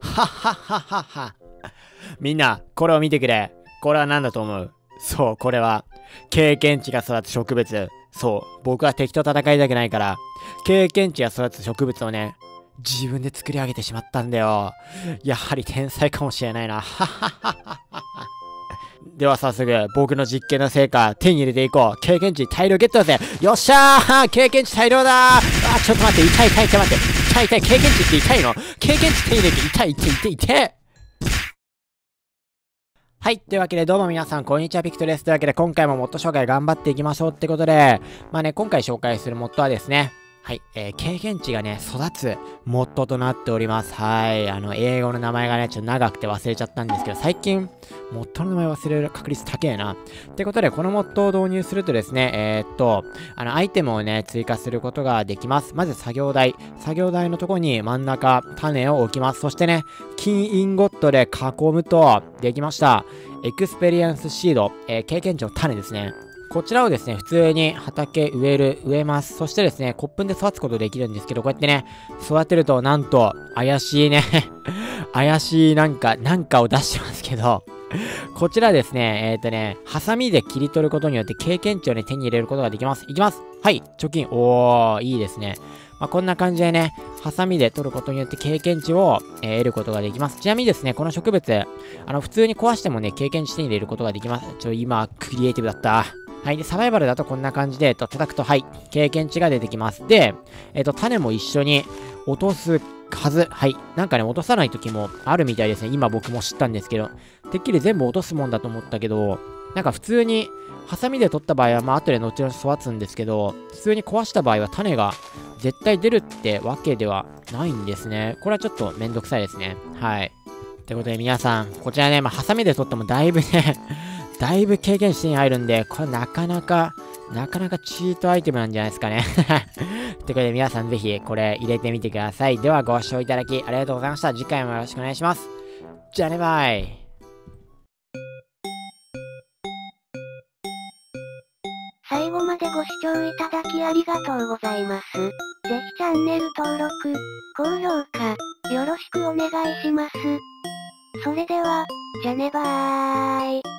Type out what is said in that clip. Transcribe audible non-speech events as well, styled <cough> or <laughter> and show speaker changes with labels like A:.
A: はっはっはっはっは。みんな、これを見てくれ。これは何だと思う？そう、これは、経験値が育つ植物。そう、僕は敵と戦いたくないから、経験値が育つ植物をね、自分で作り上げてしまったんだよ。やはり天才かもしれないな。では早速、僕の実験の成果、手に入れていこう。経験値大量ゲットだぜ。よっしゃー経験値大量だーあ、ちょっと待って、痛い痛い痛い待って。痛い痛い、経験値って痛いの？経験値手入れて痛い痛い痛い痛いはい。というわけで、どうも皆さん、こんにちは、ピクトです。というわけで、今回もモッド紹介頑張っていきましょうってことで、まあね、今回紹介するモッドはですね、はい、えー、経験値がね、育つモッドとなっております。はい。あの、英語の名前がね、ちょっと長くて忘れちゃったんですけど、最近、モッドの名前忘れる確率高えな。ってことで、このモッドを導入するとですね、えー、っと、あの、アイテムをね、追加することができます。まず、作業台。作業台のとこに真ん中、種を置きます。そしてね、金インゴットで囲むと、できました。 experience seed、えー、経験値の種ですね。こちらをですね、普通に畑植える、植えます。そしてですね、骨粉で育つことできるんですけど、こうやってね、育てると、なんと、怪しいね <laughs> 怪しいなんか、なんかを出してますけどこちらですね、えっ、ー、とね、ハサミで切り取ることによって経験値をね、手に入れることができます。いきますはい、チョキン。おー、いいですね。まあ、こんな感じでね、ハサミで取ることによって経験値を、えー、得ることができます。ちなみにですね、この植物、あの、普通に壊してもね、経験値手に入れることができます。ちょ、今、クリエイティブだった。はい。で、サバイバルだとこんな感じで、えっと、叩くと、はい。経験値が出てきます。で、えっと、種も一緒に落とすはず。はい。なんかね、落とさない時もあるみたいですね。今僕も知ったんですけど。てっきり全部落とすもんだと思ったけど、なんか普通に、ハサミで取った場合は、まあ、後で後々育つんですけど、普通に壊した場合は種が絶対出るってわけではないんですね。これはちょっとめんどくさいですね。はい。ということで皆さん、こちらね、まあ、ハサミで取ってもだいぶねだいぶ経験値に入るんで、これなかなか、なかなかチートアイテムなんじゃないですかね <laughs> ということで皆さんぜひこれ入れてみてください。ではご視聴いただきありがとうございました。次回もよろしくお願いします。じゃあねバイ。
B: 最後までご視聴いただきありがとうございます。ぜひチャンネル登録、高評価、よろしくお願いします。それでは、じゃねばーい。